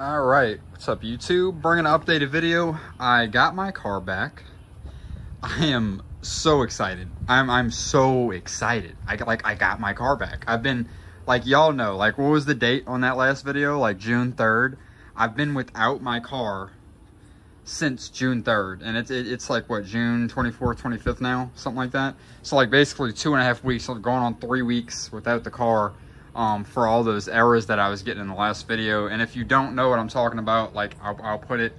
All right, what's up YouTube? Bringing an updated video. I got my car back. I am so excited. I'm I'm so excited. I got like I got my car back. I've been like y'all know, like what was the date on that last video? Like June 3rd. I've been without my car since June 3rd. And it's it, it's like what June 24th, 25th now, something like that. So like basically two and a half weeks, so going on three weeks without the car um, for all those errors that I was getting in the last video. And if you don't know what I'm talking about, like I'll, I'll put it,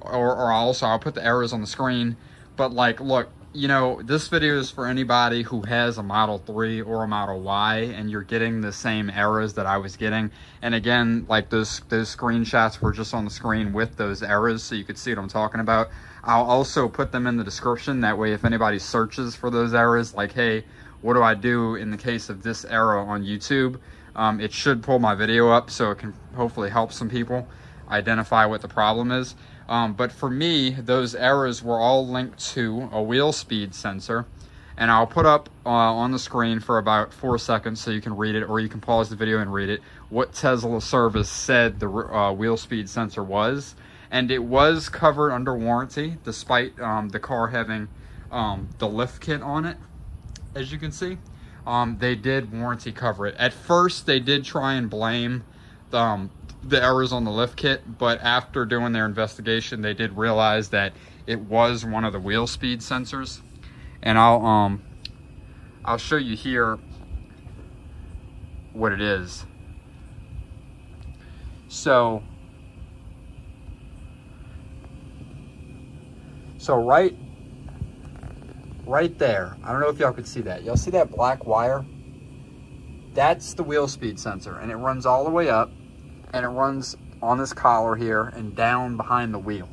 or, or also I'll put the errors on the screen. But like, look, you know, this video is for anybody who has a Model 3 or a Model Y and you're getting the same errors that I was getting. And again, like those, those screenshots were just on the screen with those errors so you could see what I'm talking about. I'll also put them in the description. That way, if anybody searches for those errors, like, hey, what do I do in the case of this error on YouTube? Um, it should pull my video up so it can hopefully help some people identify what the problem is. Um, but for me, those errors were all linked to a wheel speed sensor. And I'll put up uh, on the screen for about four seconds so you can read it, or you can pause the video and read it, what Tesla service said the uh, wheel speed sensor was. And it was covered under warranty, despite um, the car having um, the lift kit on it, as you can see um, they did warranty cover it. At first, they did try and blame um, the errors on the lift kit, but after doing their investigation, they did realize that it was one of the wheel speed sensors. And I'll um, I'll show you here what it is. So, so right right there. I don't know if y'all could see that. Y'all see that black wire? That's the wheel speed sensor and it runs all the way up and it runs on this collar here and down behind the wheel.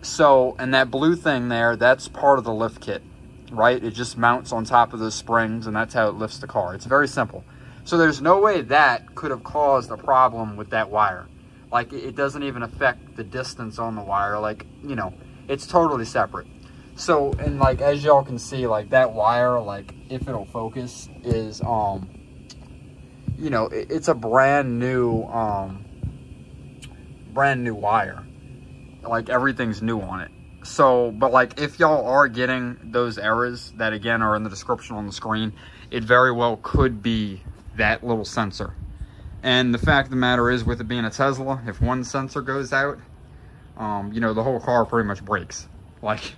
So, and that blue thing there, that's part of the lift kit, right? It just mounts on top of the springs and that's how it lifts the car. It's very simple. So there's no way that could have caused a problem with that wire. Like it doesn't even affect the distance on the wire. Like, you know, it's totally separate. So, and like, as y'all can see, like that wire, like if it'll focus is, um, you know, it, it's a brand new, um, brand new wire. Like everything's new on it. So, but like if y'all are getting those errors that again are in the description on the screen, it very well could be that little sensor. And the fact of the matter is with it being a Tesla, if one sensor goes out, um, you know, the whole car pretty much breaks. Like,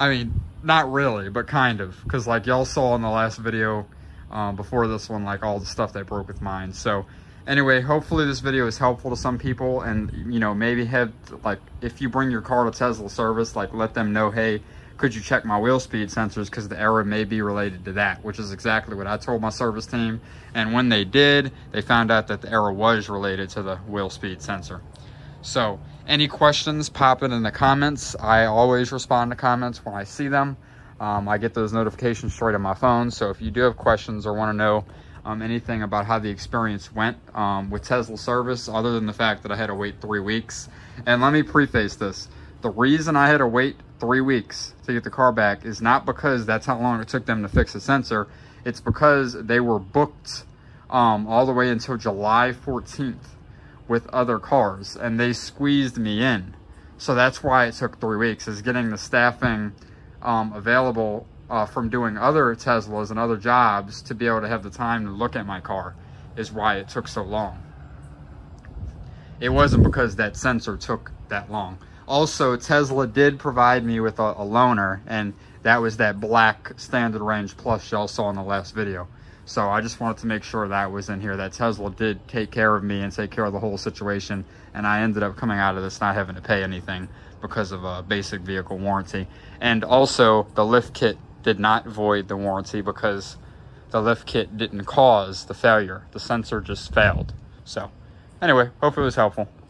I mean, not really, but kind of. Because like y'all saw in the last video um, before this one, like all the stuff that broke with mine. So anyway, hopefully this video is helpful to some people. And, you know, maybe have, like, if you bring your car to Tesla service, like let them know, hey, could you check my wheel speed sensors because the error may be related to that, which is exactly what I told my service team. And when they did, they found out that the error was related to the wheel speed sensor. So any questions, pop it in the comments. I always respond to comments when I see them. Um, I get those notifications straight on my phone. So if you do have questions or want to know um, anything about how the experience went um, with Tesla service, other than the fact that I had to wait three weeks. And let me preface this. The reason I had to wait three weeks to get the car back is not because that's how long it took them to fix the sensor. It's because they were booked um, all the way until July 14th with other cars and they squeezed me in. So that's why it took three weeks is getting the staffing um, available uh, from doing other Teslas and other jobs to be able to have the time to look at my car is why it took so long. It wasn't because that sensor took that long. Also, Tesla did provide me with a, a loaner and that was that black standard range plus y'all saw in the last video. So I just wanted to make sure that was in here, that Tesla did take care of me and take care of the whole situation. And I ended up coming out of this not having to pay anything because of a basic vehicle warranty. And also the lift kit did not void the warranty because the lift kit didn't cause the failure. The sensor just failed. So anyway, hope it was helpful.